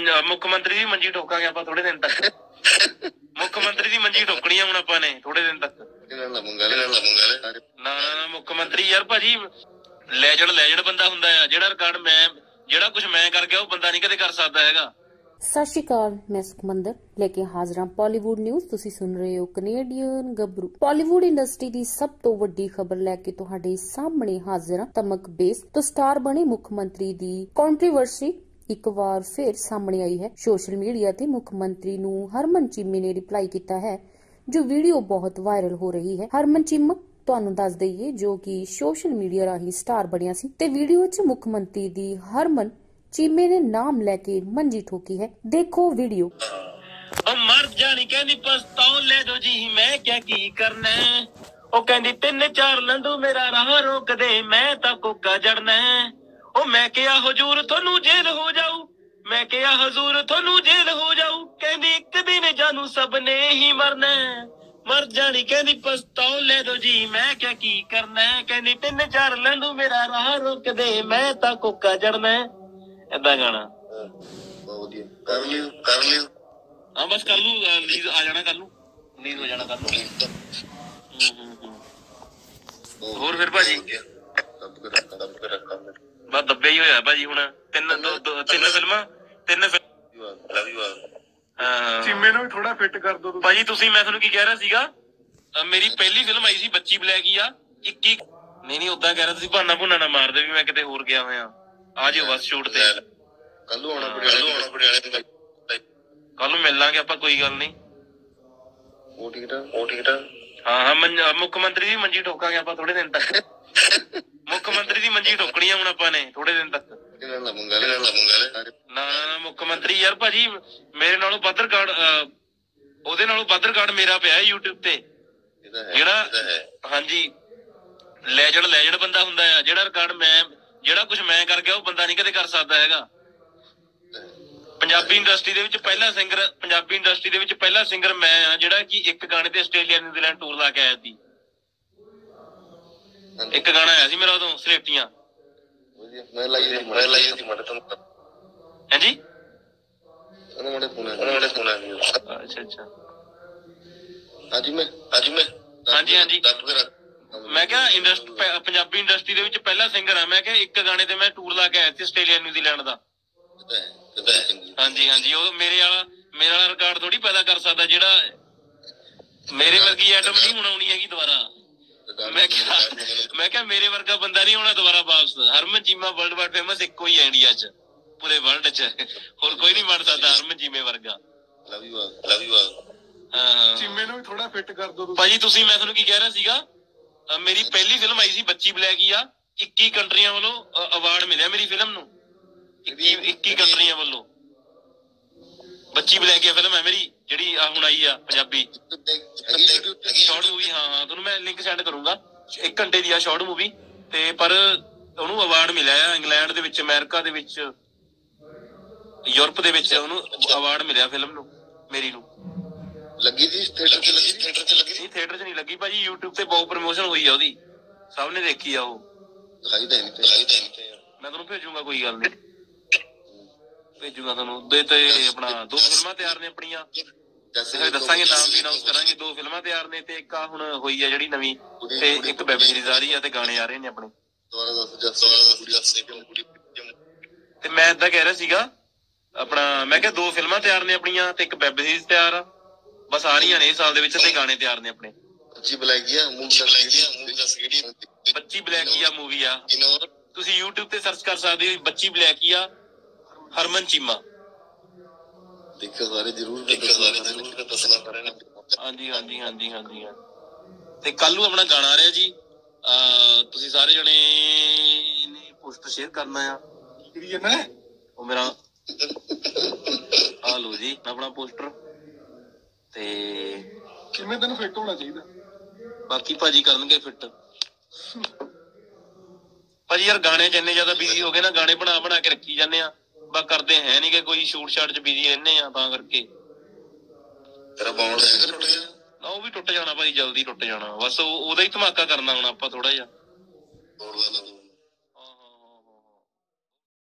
ਮੁੱਖ ਮੰਤਰੀ ਦੀ ਮੰਜੀ ਠੋਕਾਂਗੇ ਆਪਾਂ ਥੋੜੇ ਦਿਨ ਤੱਕ। ਮੁੱਖ ਮੰਤਰੀ ਦੀ ਮੰਜੀ ਠੋਕਣੀ ਆ ਹੁਣ ਆਪਾਂ ਨੇ ਥੋੜੇ ਦਿਨ ਤੱਕ। ਨਾ ਨਾ ਨਾ, ਮੁੱਖ ਮੰਤਰੀ ਯਾਰ ਭਾਜੀ ਲੈਜੈਂਡ ਲੈਜੈਂਡ ਬੰਦਾ ਹੁੰਦਾ ਆ। ਜਿਹੜਾ ਰਿਕਾਰਡ ਮੈਂ, ਜਿਹੜਾ ਕੁਝ ਮੈਂ ਕਰ ਗਿਆ ਉਹ ਬੰਦਾ ਨਹੀਂ ਕਦੇ ਕਰ ਸਕਦਾ ਹੈਗਾ। ਸਤਿ ਸ਼੍ਰੀ ਅਕਾਲ, ਮੈਂ ਸੁਖਮੰਦਰ। ਲੈ ਕੇ ਹਾਜ਼ਰ ਹਾਂ ਨਿਊਜ਼ ਤੁਸੀਂ ਸੁਣ ਰਹੇ ਹੋ ਕੈਨੇਡੀਅਨ ਗੱਭਰੂ ਪੋਲੀਵੁੱਡ ਇੰਡਸਟਰੀ ਦੀ ਸਭ ਤੋਂ ਵੱਡੀ ਖਬਰ ਲੈ ਕੇ ਤੁਹਾਡੇ ਸਾਹਮਣੇ ਹਾਜ਼ਰ ਤਮਕ ਬੇਸ ਤੋਂ ਸਟਾਰ ਬਣੇ ਮੁੱਖ ਮੰਤਰੀ ਦੀ ਕੰਟਰੋਵਰਸੀ ਇੱਕ ਵਾਰ ਫਿਰ ਸਾਹਮਣੇ ਆਈ ਹੈ। ਸੋਸ਼ਲ ਮੀਡੀਆ ਤੇ ਮੁੱਖ ਮੰਤਰੀ ਨੂੰ ਹਰਮਨ ਚੀਮੇ ਨੇ ਰਿਪਲਾਈ ਕੀਤਾ ਹੈ, ਜੋ ਵੀਡੀਓ ਬਹੁਤ ਵਾਇਰਲ ਹੋ ਰਹੀ ਹੈ। ਹਰਮਨ ਚੀਮਾ, ਤੁਹਾਨੂੰ ਦੱਸ ਦਈਏ ਜੋ ਕਿ ਸੋਸ਼ਲ ਮੀਡੀਆ ਰਾਹੀਂ ਸਟਾਰ ਬਣਿਆ ਸੀ। ਤੇ ਵੀਡੀਓ 'ਚ ਮੁੱਖ ਮੰਤਰੀ ਦੀ ਹਰਮਨ ਚੀਮੇ ਨੇ ਨਾਮ ਲੈ ਕੇ ਮੰਜੀ ਠੋਕੀ ਹੈ। ਦੇਖੋ ਵੀਡੀਓ। ਉਹ ਮਰ ਜਾਣੀ, ਕਹਿੰਦੀ ਪਸਤੌਲ ਲੈ ਦੋ ਜੀ, ਮੈਂ ਕਿਆ ਕੀ ਕਰਨਾ ਉਹ ਕਹਿੰਦੀ ਤਿੰਨ ਚਾਰ ਲੰਡੂ ਮੇਰਾ ਰਾਹ ਰੋਕਦੇ, ਮੈਂ ਤਾਂ ਕੋਕਾ ਜੜਨਾ ਉਹ ਮੈਂ ਕਿਹਾ ਹਜ਼ੂਰ ਤੁਹਾਨੂੰ ਜੇਲ੍ਹ ਹੋ ਜਾਊ। ਮੈਂ ਕਿਹਾ ਹਜ਼ੂਰ ਤੁਹਾਨੂੰ ਜੇਲ੍ਹ ਹੋ ਜਾਊ। ਕਹਿੰਦੀ ਇੱਕ ਦਿਨ ਜਾਨੂ ਸਭ ਨੇ ਹੀ ਮਰਨਾ। ਮਰ ਜਾਣੀ ਕਹਿੰਦੀ ਪਸਤੌਲ ਲੈ ਦੋ ਜੀ ਮੈਂ ਕਿਆ ਕੀ ਕਰਨਾ? ਕਹਿੰਦੀ ਤਿੰਨ ਚਾਰ ਲੰਡੂ ਮੇਰਾ ਰਾਹ ਰੋਕਦੇ ਮੈਂ ਤਾਂ ਕੋਕਾ ਜੜਨਾ ਐਦਾਂ ਗਾਣਾ। ਬਹੁਤ ਵਧੀਆ। ਕਰ ਲਿਓ ਕਰ ਲਿਓ। ਹਾਂ ਬਸ ਕੱਲ ਨੂੰ ਲੀਜ਼ ਆ ਜਾਣਾ ਕੱਲ ਨੂੰ ਲੀਜ਼ ਹੋ ਜਾਣਾ ਹੂੰ, ਹੂੰ। ਹੋਰ ਫਿਰ ਭਾਜੀ? ਸਭ ਕੁਝ ਰੱਖਾਂ ਸਭ ਕੁਝ ਰੱਖਾਂ ਬਸ ਦੱਬੇ ਹੀ ਹੋਇਆ ਭਾਜੀ ਹੁਣ। ਤਿੰਨ ਦੋ- ਤਿੰਨ ਫਿਲਮਾਂ ਤਿੰਨ ਫਿਲ- ਲਵ ਯੂ ਆਲ ਹਾਂ। ਚੀਮੇ ਨੂੰ ਵੀ ਥੋੜਾ ਫਿੱਟ ਕਰ ਦੋ ਤੁਸੀਂ। ਭਾਜੀ ਤੁਸੀਂ ਮੈਂ ਤੁਹਾਨੂੰ ਕੀ ਕਹਿ ਰਿਹਾ ਸੀਗਾ? ਅਹ ਮੇਰੀ ਪਹਿਲੀ ਫਿਲਮ ਆਈ ਸੀ ਬੱਚੀ ਬਲੈਕ ਹੀ ਆ। 21 ਨਹੀਂ ਨਹੀਂ ਉਦਾਂ ਕਹਿ ਰਿਹਾ ਤੁਸੀਂ ਬਹਾਨਾ ਭੁੰਨਾ ਨਾ ਮਾਰਦੇ ਵੀ ਮੈਂ ਕਿਤੇ ਹੋਰ ਗਿਆ ਹੋਇਆ। ਆ ਜਿਓ ਬਸ ਸ਼ੂਟ ਤੇ। ਕੱਲ ਨੂੰ ਆਉਣਾ ਪੜਿਆਲੇ ਨੂੰ ਆਉਣਾ ਪੜਿਆਲੇ ਨੂੰ ਕੱਲ ਨੂੰ ਮਿਲ ਲਾਂਗੇ ਆਪਾਂ ਕੋਈ ਗੱਲ ਨਹੀਂ। ਉਹ ਟਿਕਟ ਉਹ ਟਿਕਟ। ਹਾਂ ਹਾਂ ਮੁੱਖ ਮੰਤਰੀ ਦੀ ਮੰਜੀ ਠੋਕਾਂਗੇ ਆਪਾਂ ਥੋੜੇ ਦਿਨ ਤੱਕ। ਮੁੱਖ ਮੰਤਰੀ ਦੀ ਮੰਜੀ ਠੋਕਣੀ ਆ ਹੁਣ ਆਪਾਂ ਨੇ ਥੋੜੇ ਦਿਨ ਤੱਕ। ਇਹਨਾਂ ਨਾਲ ਮੰਗਾ ਲੈ ਮੰਗਾ ਲੈ ਨਾ ਨਾ ਨਾ ਮੁੱਖ ਮੰਤਰੀ ਯਾਰ ਭਾਜੀ, ਮੇਰੇ ਨਾਲੋਂ ਵੱਧ ਰਿਕਾਰਡ ਉਹਦੇ ਨਾਲੋਂ ਵੱਧ ਰਿਕਾਰਡ ਮੇਰਾ ਪਿਆ ਹੈ YouTube ਤੇ। ਜਿਹੜਾ, ਹਾਂਜੀ ਲੈਜੈਂਡ ਲੈਜੈਂਡ ਬੰਦਾ ਹੁੰਦਾ ਆ, ਜਿਹੜਾ ਰਿਕਾਰਡ ਮੈਂ, ਜਿਹੜਾ ਕੁਝ ਮੈਂ ਕਰ ਗਿਆ, ਉਹ ਬੰਦਾ ਨਹੀਂ ਕਦੇ ਕਰ ਸਕਦਾ ਹੈਗਾ। ਪੰਜਾਬੀ ਇੰਡਸਟਰੀ ਦੇ ਵਿੱਚ ਪਹਿਲਾ ਸਿੰਗਰ ਪੰਜਾਬੀ ਇੰਡਸਟਰੀ ਦੇ ਵਿੱਚ ਪਹਿਲਾ ਸਿੰਗਰ ਮੈਂ ਆ, ਜਿਹੜਾ ਕਿ ਇੱਕ ਗਾਣੇ ਤੇ ਆਸਟ੍ਰੇਲੀਆ, ਨਿਊਜ਼ੀਲੈਂਡ ਟੂਰ ਲਾ ਕੇ ਆਇਆ ਸੀ। ਇੱਕ ਗਾਣਾ ਆਇਆ ਸੀ ਮੇਰਾ ਉਦੋਂ ਸਲੇਟੀਆਂ। ਮੈਂ ਲਾਈ ਸੀ ਮੈਂ ਲਾਈ ਸੀ ਮੜੇ ਤੁਹਾਨੂੰ ਹਾਂਜੀ? ਉਹਨਾਂ ਮੜੇ ਪੁਣਾ ਉਹਨਾਂ ਮੜੇ ਪੁਣਾ ਅੱਛਾ ਅੱਛਾ। ਅੱਜ ਮੈਂ। ਅੱਜ ਮੈਂ। ਹਾਂਜੀ, ਹਾਂਜੀ। ਮੈਂ ਕਿਹਾ ਇੰਡਸਟਰੀ ਪੰਜਾਬੀ ਇੰਡਸਟਰੀ ਦੇ ਵਿੱਚ ਪਹਿਲਾ ਸਿੰਗਰ ਆ। ਮੈਂ ਕਿਹਾ ਇੱਕ ਗਾਣੇ ਤੇ ਮੈਂ ਟੂਰ ਲਾ ਕੇ ਆਇਆ ਸੀ ਆਸਟ੍ਰੇਲੀਆ ਨਿਊਜ਼ੀਲੈਂਡ ਦਾ। ਹਾਂਜੀ ਹਾਂਜੀ। ਉਹ ਮੇਰੇ ਵਾਲਾ ਮੇਰੇ ਵਾਲਾ ਰਿਕਾਰਡ ਥੋੜੀ ਪੈਦਾ ਕਰ ਸਕਦਾ ਜਿਹੜਾ ਮੇਰੇ ਵਰਗੀ ਐਟਮ ਨਹੀਂ ਹੁਣ ਆਉਣੀ ਹੈਗੀ ਦੁਬਾਰਾ। ਮੈਂ ਕਿਹਾ ਮੈਂ ਕਿਹਾ ਮੇਰੇ ਵਰਗਾ ਬੰਦਾ ਨਹੀਂ ਆਉਣਾ ਦੁਬਾਰਾ ਵਾਪਸ। Harman Cheema world wide famous ਇੱਕੋ ਹੀ ਹੈ ਇੰਡੀਆ 'ਚ ਪੂਰੇ ਵਰਲਡ 'ਚ। ਹੋਰ ਕੋਈ ਨਹੀਂ ਬਣ ਸਕਦਾ ਹਰਮਨ ਚੀਮੇ ਵਰਗਾ। Love you all love you all ਹਾਂ ਹਾਂ। ਚੀਮੇ ਨੂੰ ਵੀ ਥੋੜਾ ਫਿੱਟ ਕਰ ਦੋ ਤੁਸੀਂ। ਭਾਜੀ ਤੁਸੀਂ ਮੈਂ ਤੁਹਾਨੂੰ ਕੀ ਕਹਿ ਰਿਹਾ ਸੀਗਾ? ਮੇਰੀ ਪਹਿਲੀ ਫਿਲਮ ਆਈ ਸੀ ਬੱਚੀ ਬਲੈਕ ਹੀ ਆ। 21 ਕੰਟਰੀਆਂ ਵੱਲੋਂ ਅਵਾਰਡ ਮਿਲਿਆ ਮੇਰੀ ਫਿਲਮ ਨੂੰ। 21 21 ਕੰਟਰੀਆਂ ਵੱਲੋਂ। ਬੱਚੀ ਬਲੈਕ ਹੀ ਫਿਲਮ ਹੈ ਮੇਰੀ ਜਿਹੜੀ ਹੁਣ ਆਈ ਆ ਪੰਜਾਬੀ। ਸ਼ਾਰਟ ਮੂਵੀ ਸੈਂਡ ਕਰੂੰਗਾ। 1 ਘੰਟੇ ਦੀ ਆ ਸ਼ਾਰਟ ਮੂਵੀ ਤੇ ਪਰ ਉਹਨੂੰ ਅਵਾਰਡ ਮਿਲਿਆ ਆ ਇੰਗਲੈਂਡ ਦੇ ਵਿੱਚ ਅਮਰੀਕਾ ਦੇ ਵਿੱਚ ਯੂਰਪ ਦੇ ਵਿੱਚ ਉਹਨੂੰ ਅਵਾਰਡ ਮਿਲਿਆ ਫਿਲਮ ਨੂੰ ਮੇਰੀ ਨੂੰ। ਲੱਗੀ ਸੀ ਥੀਏਟਰ ਤੇ ਲੱਗੀ? ਥੀਏਟਰ ਤੇ ਲੱਗੀ ਸੀ ਨਹੀਂ ਥੀਏਟਰ 'ਚ ਨਹੀਂ ਲੱਗੀ ਭਾਜੀ YouTube ਤੇ ਬਹੁਤ ਪ੍ਰਮੋਸ਼ਨ ਹੋਈ ਆ ਉਹਦੀ। ਸਭ ਨੇ ਦੇਖੀ ਆ ਉਹ। ਦਿਖਾਈ ਤਾਂ ਨਹੀਂ। ਤੇ ਦਿਖਾਈ ਤਾਂ ਨਹੀਂ। ਮੈਂ ਤੁਹਾਨੂੰ ਭੇਜੂਗਾ ਕੋਈ ਗੱਲ ਨਹੀਂ। ਭੇਜੂਗਾ ਤੁਹਾਨੂੰ। ਉਹਦੇ ਤੇ ਆਪਣਾ ਦੋ। ਫਿਲਮਾਂ ਤਿਆਰ ਨੇ ਆਪਣੀਆਂ। ਜੈਸੇ ਦੱਸਾਂਗੇ ਨਾਮ ਵੀ ਅਨਾਉਂਸ ਕਰਾਂਗੇ। ਦੋ ਫਿਲਮਾਂ ਤਿਆਰ ਨੇ ਤੇ ਇੱਕ ਆ ਹੁਣ ਹੋਈ ਆ ਜਿਹੜੀ ਨਵੀਂ ਤੇ ਇੱਕ ਵੈਬ ਸੀਰੀਜ਼ ਆ ਰਹੀ ਆ ਤੇ ਗਾਣੇ ਆ ਰਹੇ ਨੇ ਆਪਣੇ। ਦੁਬਾਰਾ ਦੱਸ ਜੱਸ ਦੁਬਾਰਾ ਦੱਸ ਜੱਸ ਕਿਉਂ ਕੁੜੀ ਤੇ ਮੈਂ ਇਦਾਂ ਕਹਿ ਰਿਹਾ ਸੀਗਾ ਆਪਣਾ ਮੈਂ ਕਿਹਾ ਦੋ ਫਿਲਮਾਂ ਤਿਆਰ ਨੇ ਆਪਣੀਆਂ ਤੇ ਇੱਕ ਵੈਬ ਸੀਰੀਜ਼ ਤਿਆਰ ਆ। ਬਸ ਆ ਰਹੀਆਂ ਨੇ ਇਸ ਸਾਲ ਦੇ ਵਿੱਚ ਤੇ ਗਾਣੇ ਤਿਆਰ ਨੇ ਆਪਣੇ। ਅੱਛੀ ਬਲੈਕ ਗਿਆ ਮੂਵ ਦਾ ਗਿਆ ਮੂਵ ਦਾ ਸੀਡੀ ਬੱਚੀ ਬਲੈਕ ਹੀ ਆ। ਮੂਵੀ ਆ ਤੁਸੀਂ YouTube ਤੇ ਸਰਚ ਕਰ ਸਕਦੇ ਹੋ ਬੱਚੀ ਬਲੈਕ ਹੀ ਆ ਹਰਮਨ ਚੀਮਾ। ਦੇਖੋ ਸਾਰੇ ਜ਼ਰੂਰ ਦੇਖੋ ਸਾਰੇ ਜ਼ਰੂਰ। ਦੱਸਣਾ ਕਰੇ ਨਾ। ਹਾਂਜੀ ਹਾਂਜੀ ਹਾਂਜੀ ਹਾਂਜੀ ਹਾਂ। ਤੇ ਕੱਲ ਨੂੰ ਆਪਣਾ ਗਾਣਾ ਆ ਰਿਹਾ ਜੀ। ਅ ਤੁਸੀਂ ਸਾਰੇ ਜਣੇ ਨੇ ਪੋਸਟ ਸ਼ੇਅਰ ਕਰਨਾ ਆ। ਕਰੀ ਜਨਾ ਉਹ ਮੇਰਾ ਆ ਲਓ ਜੀ ਆਪਣਾ ਪੋਸਟਰ। ਤੇ ਕਿਵੇਂ ਤੈਨੂੰ ਫਿੱਟ ਹੋਣਾ ਚਾਹੀਦਾ? ਬਾਕੀ ਭਾਜੀ ਕਰਨਗੇ ਫਿੱਟ ਭਾਜੀ ਯਾਰ ਗਾਣੇ ਚ ਇੰਨੇ ਜ਼ਿਆਦਾ ਬਿਜ਼ੀ ਹੋ ਗਏ ਨਾ ਗਾਣੇ ਬਣਾ ਬਣਾ ਕੇ ਰੱਖੀ ਜਾਂਦੇ ਆ। ਬਾ ਕਰਦੇ ਹੈ ਨਹੀਂ ਕਿ ਕੋਈ ਸ਼ੂਟ ਸ਼ਾਟ ਚ ਬਿਜ਼ੀ ਰਹਿੰਦੇ ਆ ਤਾਂ ਕਰਕੇ। ਤੇਰਾ ਬਾਉਂਡ ਹੈਗਾ ਟੁੱਟ ਗਿਆ? ਨਾ ਉਹ ਵੀ ਟੁੱਟ ਜਾਣਾ ਭਾਈ ਜਲਦੀ ਟੁੱਟ ਜਾਣਾ। ਬਸ ਉਹ- ਉਹਦਾ ਹੀ ਧਮਾਕਾ ਕਰਨਾ ਹੁਣ ਆਪਾਂ ਥੋੜਾ ਜਿਹਾ। ਲਾ ਲਾ